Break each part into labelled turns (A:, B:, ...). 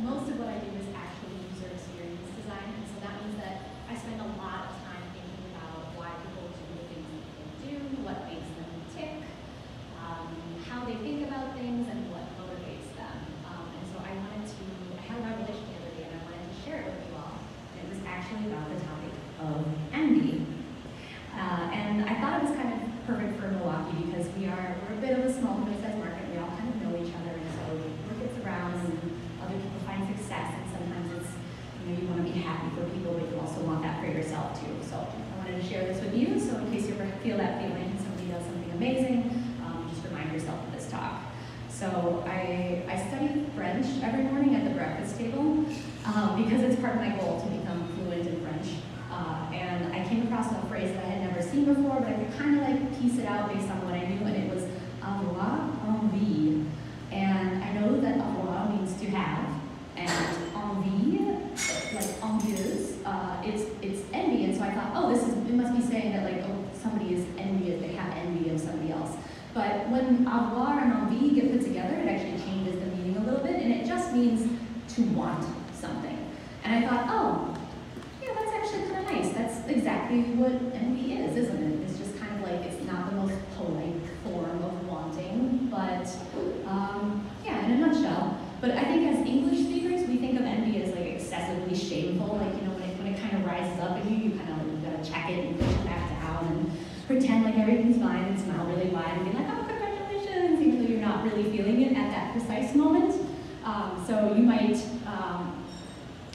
A: most of what I do is actually user experience design, and so that means that I spend a lot of time thinking about why people do the things that they do, what makes them tick, um, how they think about things, and what motivates them. Um, and so I wanted to, I had a revelation the other day, and I wanted to share it with you all. It was actually about the topic of envy. Uh, and I thought it was kind of perfect for Milwaukee because we are we're a bit of a small mid-sized market. We all kind of know each other, and so word gets around, and other people find success. And sometimes it's you know you want to be happy for people, but you also want that for yourself too. So I wanted to share this with you. So in case you ever feel that feeling, somebody does something amazing, um, just remind yourself of this talk. So I I study French every morning at the breakfast table um, because it's part of my goal to become fluent in French. Uh, and I came across a phrase that I had never seen before, but I could kind of like piece it out based on what I knew, and it was avoir envie. And I know that avoir means to have, and envie, like envieuse, uh, it's it's envy. And so I thought, oh, this is it must be saying that like oh somebody is envious, they have envy of somebody else. But when avoir and envie get put together, it actually changes the meaning a little bit, and it just means to want something. And I thought, oh, yeah, that's actually kind of nice. That's exactly what envy is, isn't it? It's just kind of like it's not the most polite form of wanting, but um, yeah, in a nutshell. But I think as English speakers, we think of envy as like excessively shameful. Like you know, when it when it kind of rises up in you, you kind of like, you gotta check it and push it back down and pretend like everything's fine and smile really wide and be like, oh, you're not really feeling it at that precise moment. Um, so you might. Um,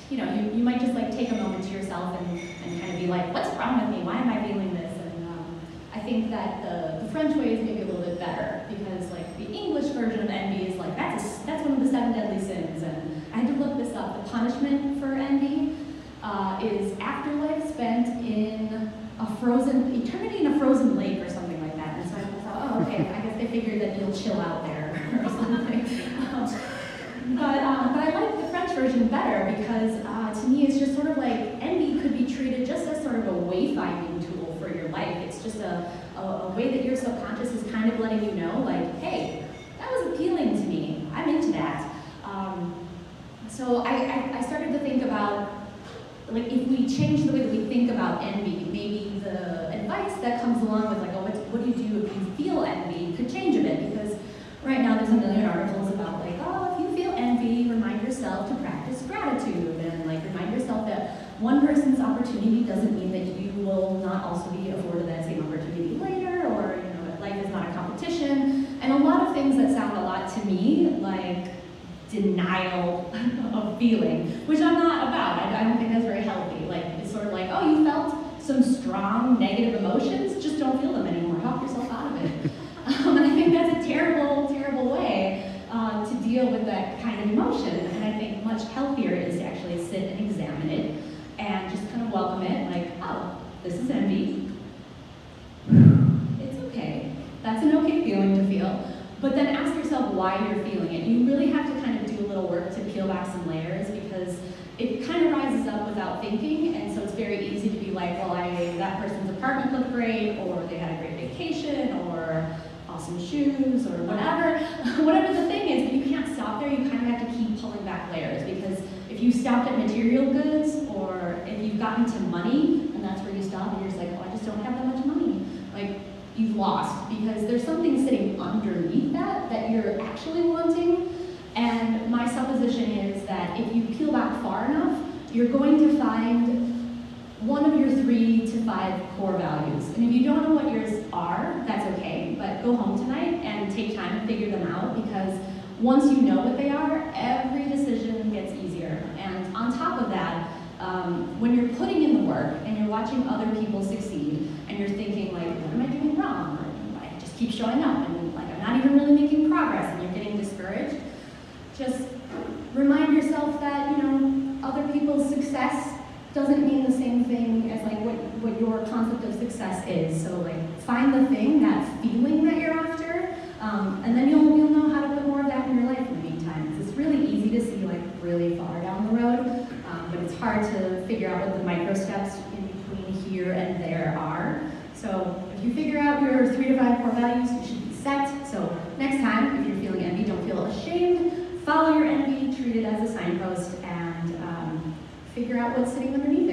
A: you know, you, you might just like take a moment to yourself and, and kind of be like, what's wrong with me? Why am I feeling this? And um, I think that the, the French way is maybe a little bit better because like the English version of envy is like, that's, a, that's one of the seven deadly sins. And I had to look this up. The punishment for envy uh, is afterlife spent in a frozen, eternity in a frozen lake or something like that. And so I thought, oh, figured that you'll chill out there or something. Um, but, um, but I like the French version better because uh, to me it's just sort of like envy could be treated just as sort of a wayfinding tool for your life. It's just a, a, a way that your subconscious is kind of letting you know, like, hey, that was appealing to me. I'm into that. Um, so I, I, I started to think about, like, if we change the way that we think about envy, maybe the advice that comes along with, like, oh, what, what do you do if you feel envy could change a bit because right now there's a million articles about, like, oh, if you feel envy, remind yourself to practice gratitude and, like, remind yourself that one person's opportunity doesn't mean that you will not also be afforded that same opportunity later, or, you know, life is not a competition, and a lot of things that sound a lot to me like denial of feeling, which I'm not about. I, I don't think that's very healthy. Like, it's sort of like, oh, you felt some strong negative emotions, just don't feel them anymore. Help yourself out of it. Um, and I think that's a terrible, terrible way uh, to deal with that kind of emotion. And I think much healthier is to actually sit and examine it and just kind of welcome it, like, oh, this is envy. It's okay. That's an okay feeling to feel. But then ask yourself why you're feeling it. You really have to kind of do a little work to peel back some layers because it kind of rises up without thinking, and so it's very easy to be like, well, I, that person's apartment looked great, or they had a great vacation, or awesome shoes, or whatever. whatever the thing is, but you can't stop there. You kind of have to keep pulling back layers because if you stopped at material goods, or if you've gotten to money, and that's where you stop, and you're just like, oh, I just don't have that much money. Like, you've lost because there's something sitting underneath that that you're actually wanting. And my supposition is that if you peel back far enough, you're going to find one of your three to five core values. And if you don't know what yours are, that's okay, but go home tonight and take time to figure them out because once you know what they are, every decision gets easier. And on top of that, um, when you're putting in the work and you're watching other people succeed and you're thinking like, what am I doing wrong? Or I just keep showing up and like I'm not even really making progress and you're getting discouraged, just remind yourself that, you know, other people's success doesn't mean the same thing as like what, what your concept of success is. So like find the thing, that feeling that you're after, um, and then you'll, you'll know how to put more of that in your life in the meantime. It's really easy to see like really far down the road, um, but it's hard to figure out what the micro steps in between here and there are. So if you figure out your three to five core values, you should be set. So next time, if you're feeling envy, don't feel ashamed. Follow your envy, treat it as a signpost and um, figure out what's sitting underneath